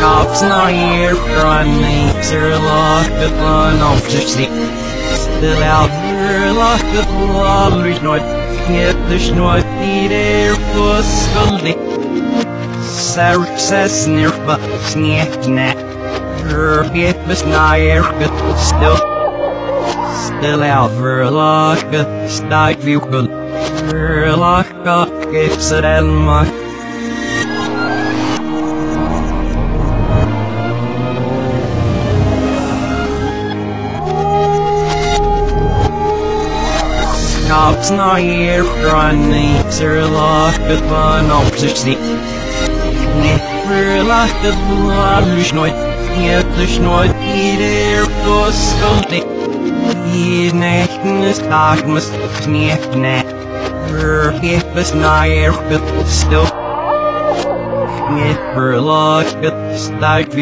Cops na hier running Sir lock the fun of the Still out here lock the fun Rich nooit Knip the snoot Die der Fuskeldig Success near but Sneak net Get bis na hier Still. Still out for lock Stijk vehicle Lock up Gips it and my na hier running Sir lock the fun of the sleep Never lock the fun Schnoi Niet de schnoi Die der Fuskeldig Die Nächten ist Tagmas Nicht net Vergeet bis na hier Still Never lock the Stijk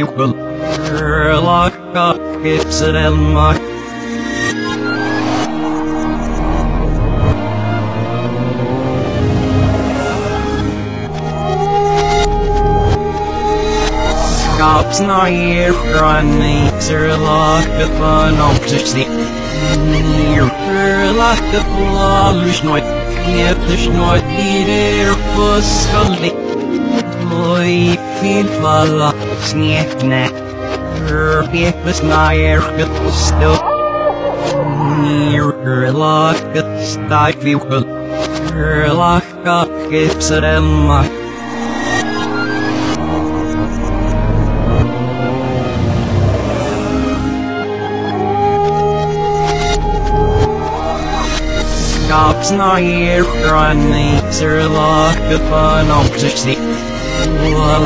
my Cops na hier running Sir lock the fun of the sleep Near lock the fun Schnoi Niet de schnoi Die der Fuskeldig Oi viel falla Sneak net Vergeet bis na hier Still Near lock the Stijk vehicle Lock up Gips it and Cops na hier running Sir lock the the sleep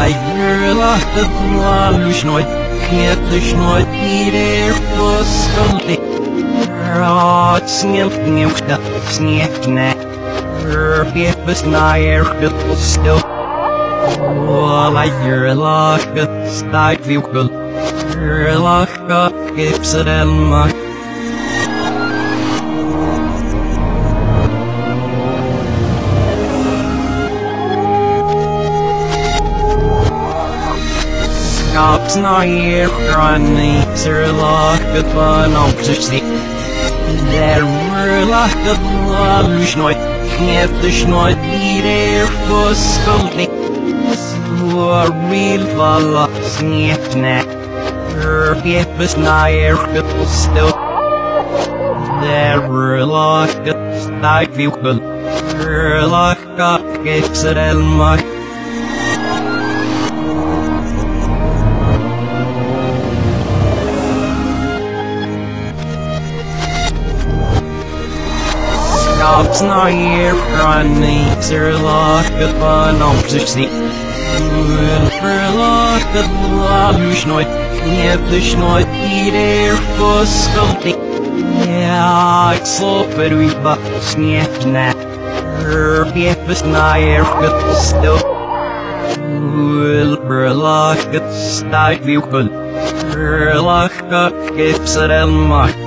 Like her lock the fun Schnoi Niet de schnoi Die der Fuskeldig Rot snilp nieuwste Sneak net Vergeet bis na hier Still Like lock the Stijk vehicle Lock up Gips it and my Cops na hier running Sir lock the fun of the sleep Der the fun Schnoi Niet de Die der Fuskeldig So real falla Sneak net Vergeet bis na hier Still Der lock the Stijk vehicle Lock up Gips it and my Cops na hier running Sir lock the fun of the sleep Verlock the fun Schnoi Niet de schnoi Die der Fuskeldig Ja, ik sloop er wie ba Sneak net Vergeet bis na hier Still Verlock the Stijk vehicle Verlock up Gips it and my